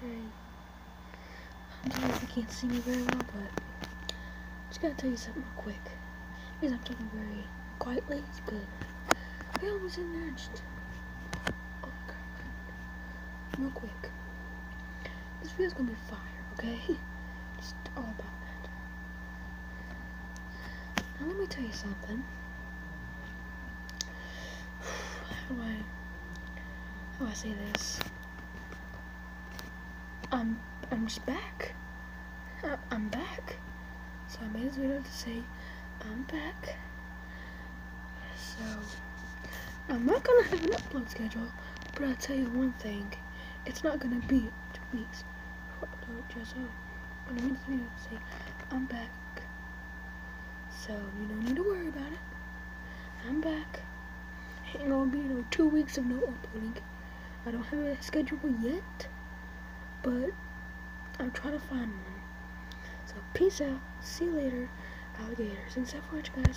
Hey. I'm sorry if you can't see me very well, but I just gotta tell you something real quick. Because I'm talking very quietly, it's good. I almost in there just oh god. Real quick. This video's gonna be fire, okay? Just all about that. Now let me tell you something. How do I how do I say this? I'm I'm just back. I, I'm back. So I made this video to say I'm back. So I'm not gonna have an upload schedule, but I'll tell you one thing. It's not gonna be two weeks. Just uh, when I made this video to say I'm back. So you don't need to worry about it. I'm back. Ain't gonna be no two weeks of no uploading. I don't have a schedule yet, but I'm trying to find one. So peace out. See you later, alligators. And stuff for guys.